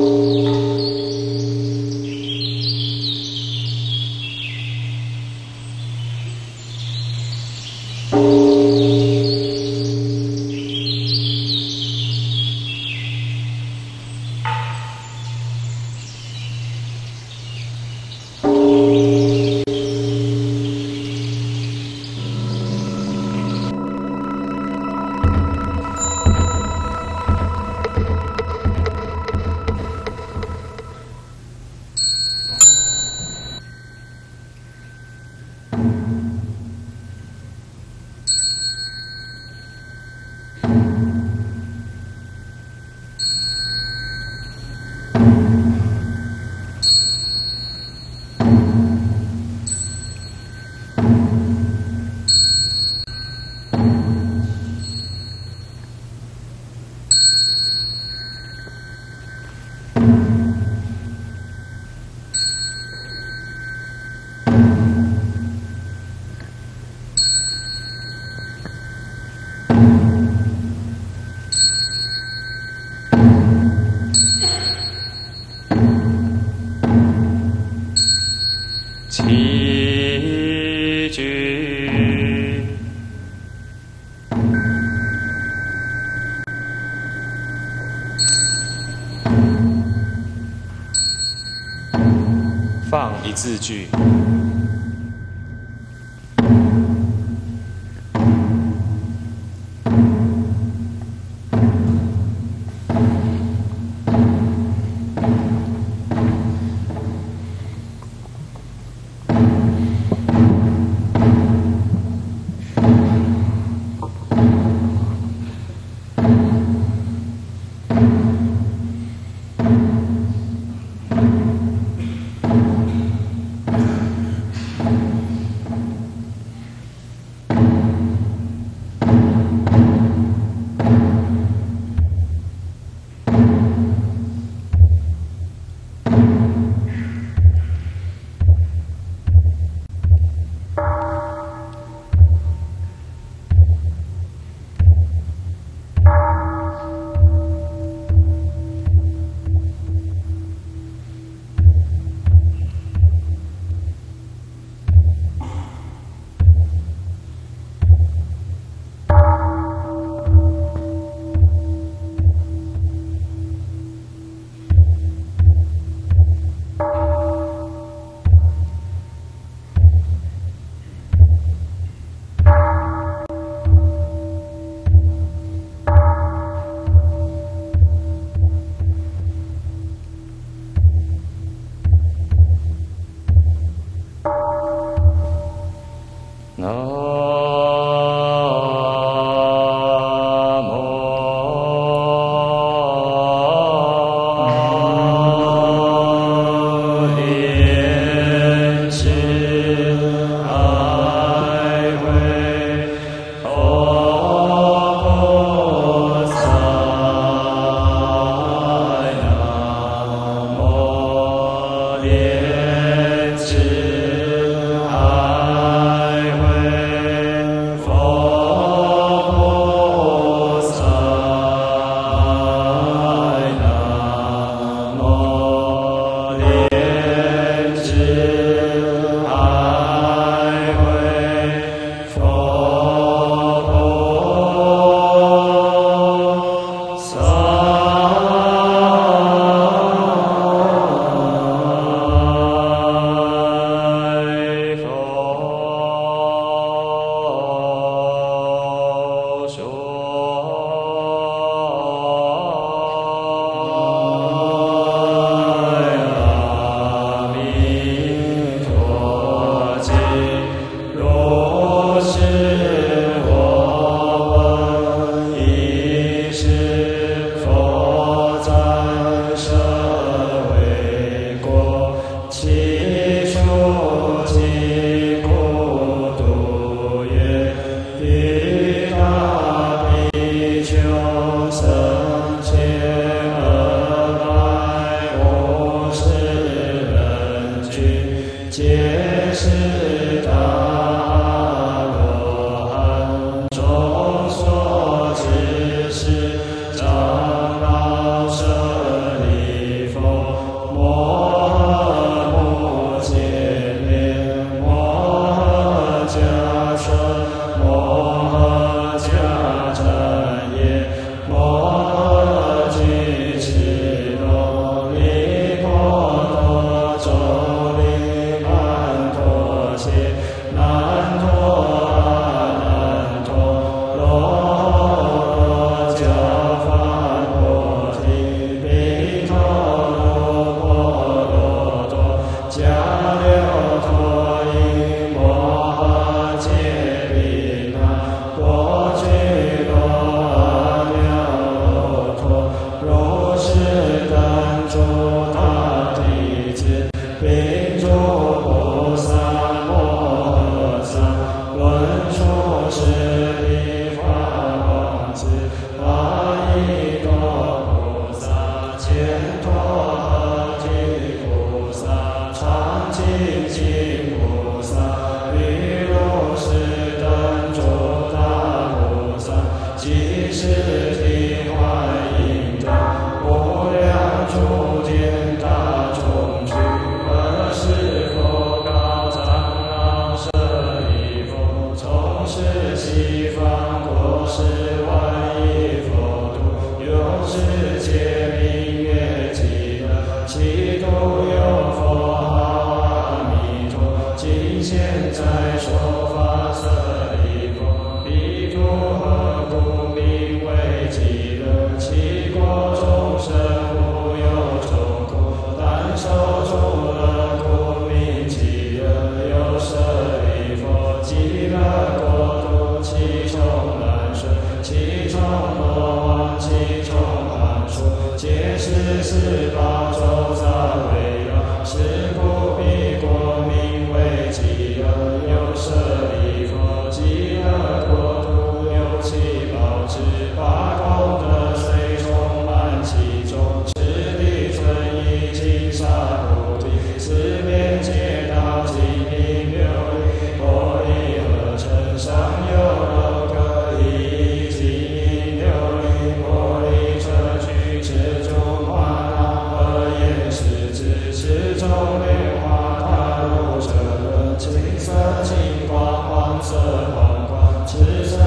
Música 放一字句。即是天。皆是十八周三为了十。watches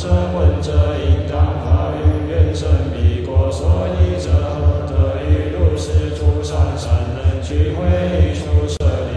声闻者应当发愿愿生彼国，所以者得？于如是诸善善人聚会，诸舍。